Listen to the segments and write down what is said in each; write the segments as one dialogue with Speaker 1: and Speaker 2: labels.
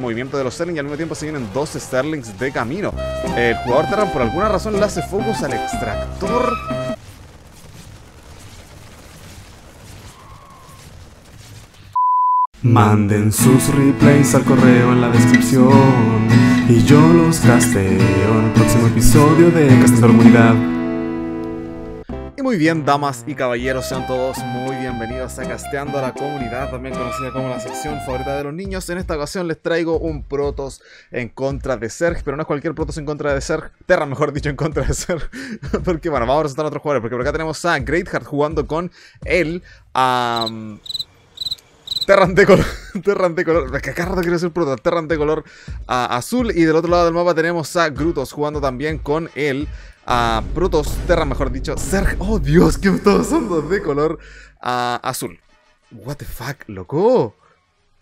Speaker 1: movimiento de los Sterling y al mismo tiempo se vienen dos Sterlings de camino. El jugador Terran por alguna razón le hace focus al extractor.
Speaker 2: Manden sus replays al correo en la descripción y yo los casteo en el próximo episodio de Casteador Comunidad.
Speaker 1: Muy bien, damas y caballeros, sean todos muy bienvenidos a Casteando a la Comunidad, también conocida como la sección favorita de los niños. En esta ocasión les traigo un Protoss en contra de Zerg, pero no es cualquier Protoss en contra de Zerg, Terra mejor dicho en contra de Zerg, porque bueno, vamos a presentar a otros jugadores, porque por acá tenemos a Greatheart jugando con él, a... Terran de color, Terran de color, que acá rato quiero decir Protoss, Terran de color ah, azul y del otro lado del mapa tenemos a Grutos jugando también con él a Protoss Terra, mejor dicho. Oh Dios, que me está pasando de color ah, azul. What the fuck, loco.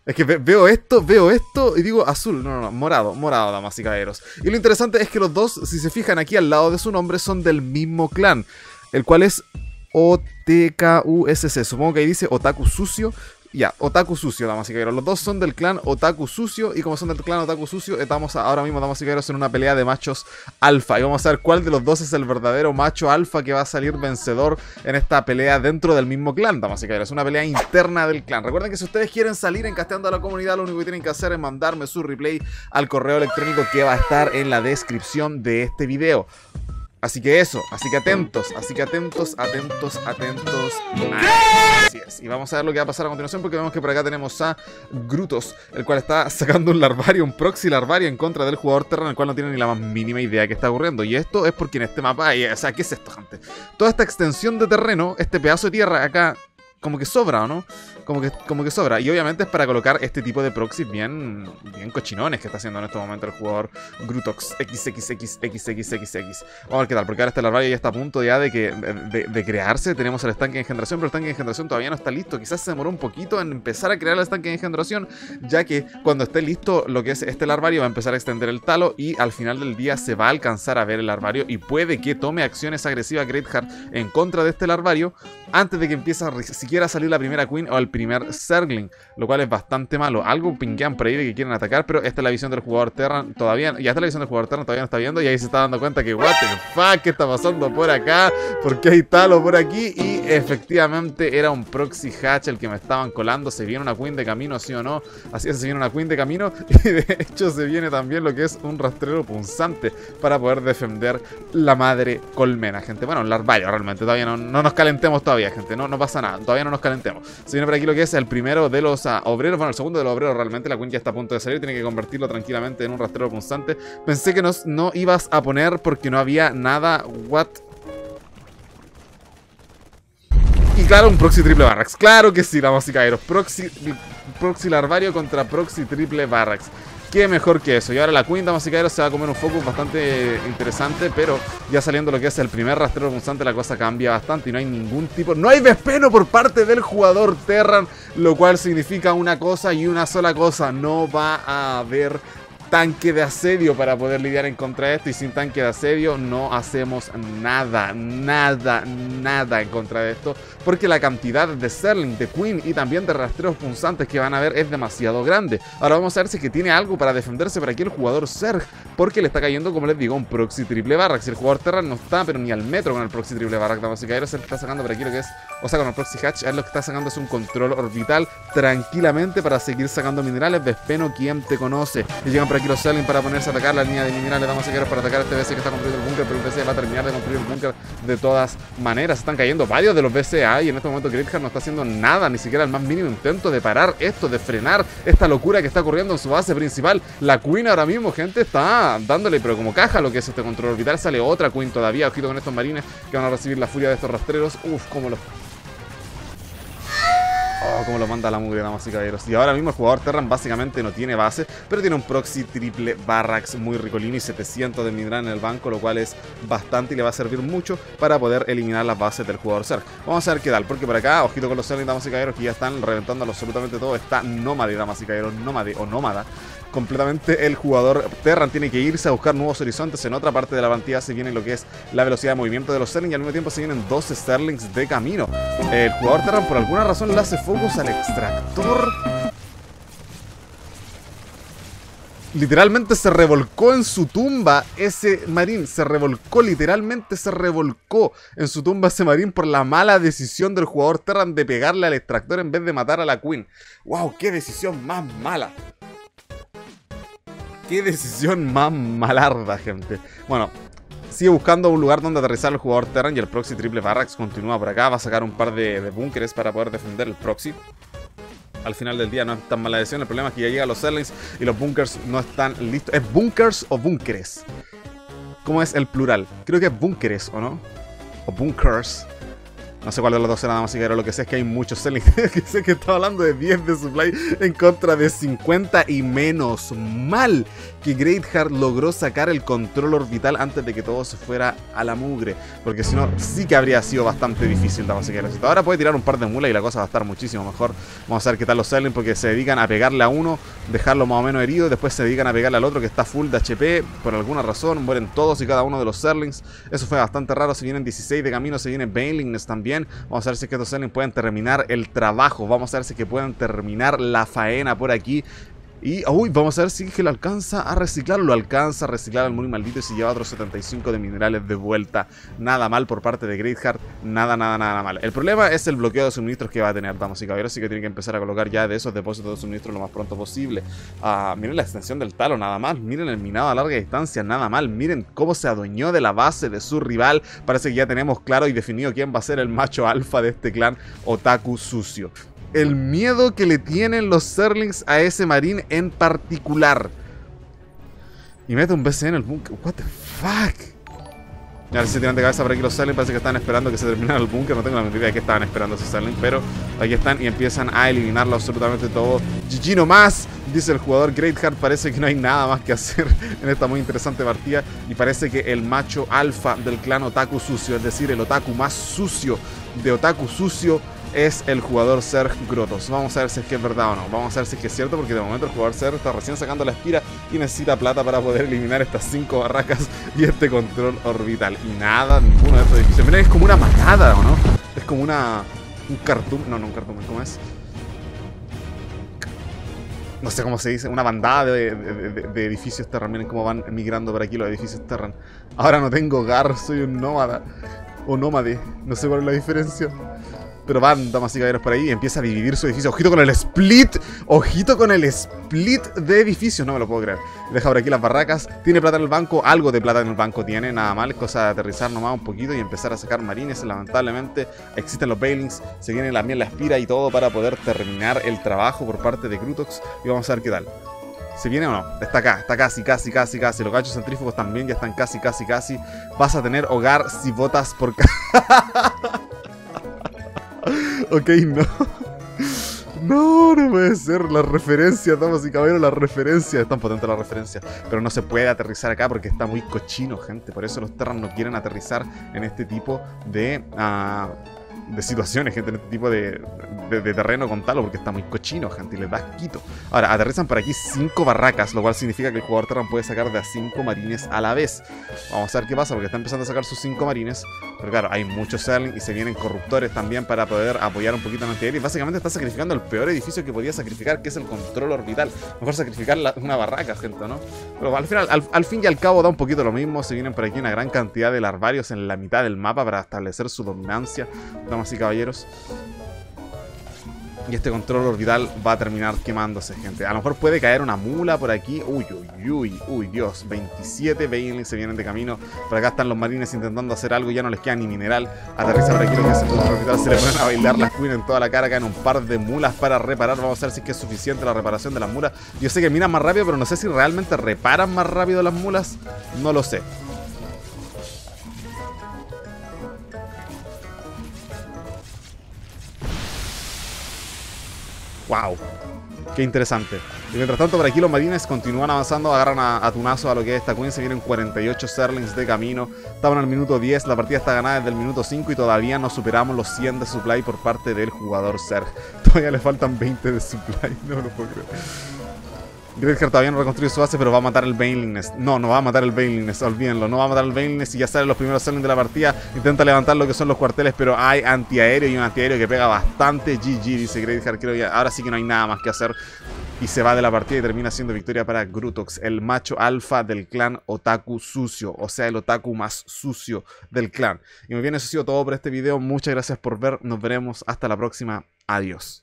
Speaker 1: Es que ve- veo esto, veo esto y digo azul. No, no, no, morado, morado, damas y caballeros. Y lo interesante es que los dos, si se fijan aquí al lado de su nombre, son del mismo clan. El cual es OTKUSC. Supongo que ahí dice Otaku Sucio. Ya, Otaku Sucio, damas y caballeros. Los dos son del clan Otaku Sucio. Y como son del clan Otaku Sucio, estamos ahora mismo, damas y caballeros, en una pelea de machos alfa. Y vamos a ver cuál de los dos es el verdadero macho alfa que va a salir vencedor en esta pelea dentro del mismo clan, damas y caballeros. Una pelea interna del clan. Recuerden que si ustedes quieren salir encasteando a la comunidad, lo único que tienen que hacer es mandarme su replay al correo electrónico que va a estar en la descripción de este video. Así que eso, así que atentos, así que atentos, atentos, atentos. Así es. Y vamos a ver lo que va a pasar a continuación porque vemos que por acá tenemos a Grutos, el cual está sacando un larvario, un proxy larvario en contra del jugador Terran, el cual no tiene ni la más mínima idea que está ocurriendo. Y esto es porque en este mapa hay, o sea, ¿qué es esto, gente? Toda esta extensión de terreno, este pedazo de tierra acá, como que sobra, ¿o no? Como que, como que sobra. Y obviamente es para colocar este tipo de proxies bien, bien cochinones que está haciendo en este momento el jugador Grutox XXXXXXX. Vamos a ver qué tal, porque ahora este larvario ya está a punto ya de, que, de, crearse. Tenemos el estanque de engendración, pero el estanque de engendración todavía no está listo. Quizás se demoró un poquito en empezar a crear el estanque de engendración, ya que cuando esté listo lo que es este larvario va a empezar a extender el talo y al final del día se va a alcanzar a ver el larvario y puede que tome acciones agresivas Greatheart en contra de este larvario antes de que empiece a siquiera salir la primera Queen o el primer Zergling, lo cual es bastante malo. Algo pinguean por ahí de que quieren atacar, pero esta es la visión del jugador Terran todavía, ya está la visión del jugador Terran todavía no está viendo y ahí se está dando cuenta que what the fuck, ¿qué está pasando por acá? ¿Por qué hay talo por aquí? Y efectivamente era un proxy hatch el que me estaban colando, se viene una Queen de camino, sí o no, así es, se viene una Queen de camino. Y de hecho se viene también lo que es un rastrero punzante para poder defender la madre colmena, gente. Bueno, larvario realmente, todavía no, no nos calentemos todavía, gente, no, no pasa nada, todavía no nos calentemos. Se viene por aquí lo que es el primero de los ah, obreros, bueno, el segundo de los obreros realmente, la Queen ya está a punto de salir, tiene que convertirlo tranquilamente en un rastrero punzante. Pensé que nos, no ibas a poner porque no había nada, what... claro, un proxy triple barracks. Claro que sí, damas y caballeros. Proxy, proxy larvario contra proxy triple barracks. Qué mejor que eso. Y ahora la Queen, damas y se va a comer un focus bastante interesante. Pero ya saliendo lo que es el primer rastrero punzante, la cosa cambia bastante. Y no hay ningún tipo. No hay despeno por parte del jugador Terran. Lo cual significa una cosa y una sola cosa. No va a haber tanque de asedio para poder lidiar en contra de esto y sin tanque de asedio no hacemos nada, nada, nada en contra de esto porque la cantidad de Serling, de Queen y también de rastreos punzantes que van a ver es demasiado grande. Ahora vamos a ver si es que tiene algo para defenderse para aquí el jugador Zerg porque le está cayendo, como les digo, un proxy triple barrack. Si el jugador Terra no está, pero ni al metro con el proxy triple barrack, damas y caballeros, se está sacando por aquí lo que es, o sea, con el proxy hatch, es lo que está sacando es un control orbital tranquilamente para seguir sacando minerales. Vespeno, quien te conoce. Y llegan por aquí los Serling para ponerse a atacar la línea de damas y caballeros, para atacar a este BC que está construyendo el búnker, pero el BC va a terminar de construir el búnker de todas maneras. Están cayendo varios de los BCA y en este momento Greatheart no está haciendo nada, ni siquiera el más mínimo intento de parar esto, de frenar esta locura que está ocurriendo en su base principal. La Queen ahora mismo, gente, está dándole, pero como caja lo que es este control orbital. Sale otra Queen todavía, ojito con estos marines que van a recibir la furia de estos rastreros. Uf, como los Oh, como lo manda la mugre, damas y caballeros. Y ahora mismo el jugador Terran básicamente no tiene base, pero tiene un proxy triple Barracks muy ricolino y 700 de mineral en el banco, lo cual es bastante y le va a servir mucho para poder eliminar las bases del jugador Zerg. Vamos a ver qué tal, porque por acá, ojito con los Zerg, damas y caballeros, que ya están reventándolo absolutamente todo. Está Nómade, damas y caballeros, Nómade o Nómada completamente el jugador Terran tiene que irse a buscar nuevos horizontes. En otra parte de la partida se viene lo que es la velocidad de movimiento de los Sterling y al mismo tiempo se vienen dos Sterlings de camino. El jugador Terran por alguna razón le hace focus al extractor. Literalmente se revolcó en su tumba ese marín. Se revolcó, literalmente se revolcó en su tumba ese marín por la mala decisión del jugador Terran de pegarle al extractor en vez de matar a la Queen. ¡Wow! ¡Qué decisión más mala! ¡Qué decisión más malarda, gente! Bueno, sigue buscando un lugar donde aterrizar el jugador Terran y el proxy triple Barracks continúa por acá. Va a sacar un par de, búnkeres para poder defender el proxy al final del día no es tan mala decisión. El problema es que ya llegan los Zerlings y los bunkers no están listos. ¿Es bunkers o búnkeres? ¿Cómo es el plural? Creo que es búnkeres, ¿o no? O bunkers. No sé cuál de los dos era nada más lo que sé es que hay muchos selling. que sé que está hablando de 10 de supply en contra de 50 y menos mal que Greatheart logró sacar el control orbital antes de que todo se fuera a la mugre. Porque si no, sí que habría sido bastante difícil, damas y. Ahora puede tirar un par de mulas y la cosa va a estar muchísimo mejor. Vamos a ver qué tal los selling porque se dedican a pegarle a uno, dejarlo más o menos herido. Después se dedican a pegarle al otro que está full de HP. Por alguna razón, mueren todos y cada uno de los Serlings. Eso fue bastante raro. Se vienen 16 de camino, se viene Banelings también. Vamos a ver si que estos Serlings pueden terminar el trabajo. Vamos a ver si que pueden terminar la faena por aquí. Y, uy, vamos a ver si lo alcanza a reciclar. Lo alcanza a reciclar al muy maldito y se lleva otros 75 de minerales de vuelta. Nada mal por parte de Greatheart. Nada, nada, nada mal. El problema es el bloqueo de suministros que va a tener, damas y caballeros. Así que tiene que empezar a colocar ya de esos depósitos de suministros lo más pronto posible. Ah, miren la extensión del talo, nada mal. Miren el minado a larga distancia, nada mal. Miren cómo se adueñó de la base de su rival. Parece que ya tenemos claro y definido quién va a ser el macho alfa de este clan Otaku Sucio el miedo que le tienen los Serlings a ese marín en particular. Y mete un BC en el búnker. What the fuck? Ya se tiran de cabeza por aquí los Serlings. Parece que están esperando que se terminara el búnker. No tengo la mentira de que estaban esperando esos Serlings. Pero aquí están y empiezan a eliminarlo absolutamente todo. GG no más. Dice el jugador Greatheart. Parece que no hay nada más que hacer en esta muy interesante partida. Y parece que el macho alfa del clan Otaku sucio, es decir, el Otaku más sucio de Otaku sucio, es el jugador Serg Grotos. Vamos a ver si es que es verdad o no. Vamos a ver si es que es cierto porque de momento el jugador Serg está recién sacando la espira y necesita plata para poder eliminar estas 5 barracas y este control orbital. Y nada, ninguno de estos edificios. Miren, es como una manada, ¿o no? Es como una... Un cartoon... No, no, un cartoon. ¿Cómo es? no sé cómo se dice, una bandada de, edificios Terran. Miren cómo van migrando por aquí los edificios Terran. Ahora no tengo hogar, soy un nómada. O nómade, no sé cuál es la diferencia. Pero van, damas y caballeros, por ahí y empieza a dividir su edificio. Ojito con el split. Ojito con el split de edificios. No me lo puedo creer. Deja por aquí las barracas. Tiene plata en el banco. Algo de plata en el banco tiene. Nada mal. Cosa de aterrizar nomás un poquito y empezar a sacar marines. Lamentablemente existen los bailings. Se viene la miel, la espira y todo para poder terminar el trabajo por parte de Crutox. Y vamos a ver qué tal. ¿Se viene o no? Está acá, está casi, casi, casi, casi. Los gachos centrífugos también ya están casi, casi, casi. Vas a tener hogar si votas por... ok, no. No, no puede ser. La referencia, damas y caballeros, la referencia. Es tan potente la referencia. Pero no se puede aterrizar acá porque está muy cochino, gente. Por eso los Terran no quieren aterrizar en este tipo de... Uh, de situaciones, gente, en este tipo de, de, terreno con talo, porque está muy cochino, gente, y les da quito. Ahora, aterrizan por aquí cinco barracas, lo cual significa que el jugador Terran puede sacar de a cinco marines a la vez. Vamos a ver qué pasa, porque está empezando a sacar sus cinco marines. Pero claro, hay muchos Serling y se vienen corruptores también para poder apoyar un poquito a Y básicamente está sacrificando el peor edificio que podía sacrificar, que es el control orbital. Mejor sacrificar una barraca, gente, ¿no? Pero al final, al, al fin y al cabo da un poquito lo mismo. Se vienen por aquí una gran cantidad de larvarios en la mitad del mapa para establecer su dominancia. Damas y caballeros. Y este control orbital va a terminar quemándose, gente. A lo mejor puede caer una mula por aquí. Uy, uy, uy, uy, Dios. 27 Bailings se vienen de camino. Por acá están los marines intentando hacer algo. Ya no les queda ni mineral. Aterriza por aquí lo que hace el control orbital. Se le ponen a bailar las Queen en toda la cara. Caen un par de mulas para reparar. Vamos a ver si es que es suficiente la reparación de las mulas. Yo sé que miran más rápido, pero no sé si realmente reparan más rápido las mulas. No lo sé. ¡Wow! Qué interesante. Y mientras tanto, por aquí los marines continúan avanzando, agarran a, Tunazo a lo que es esta Queen. Se vienen 48 Serlings de camino. Estaban al minuto 10, la partida está ganada desde el minuto 5 y todavía no superamos los 100 de supply por parte del jugador Serg. Todavía le faltan 20 de supply, no lo puedo creer. Greatheart todavía no reconstruye su base, pero va a matar el Baneliness. No, no va a matar el Baneliness, olvídenlo. No va a matar el Baneliness y ya salen los primeros Serlings de la partida. Intenta levantar lo que son los cuarteles, pero hay antiaéreo y un antiaéreo que pega bastante. GG, dice Greatheart. Creo que ahora sí que no hay nada más que hacer. y se va de la partida y termina siendo victoria para Grutox, el macho alfa del clan Otaku sucio, o sea, el Otaku más sucio del clan. Y muy bien, eso ha sido todo por este video. Muchas gracias por ver. Nos veremos hasta la próxima. Adiós.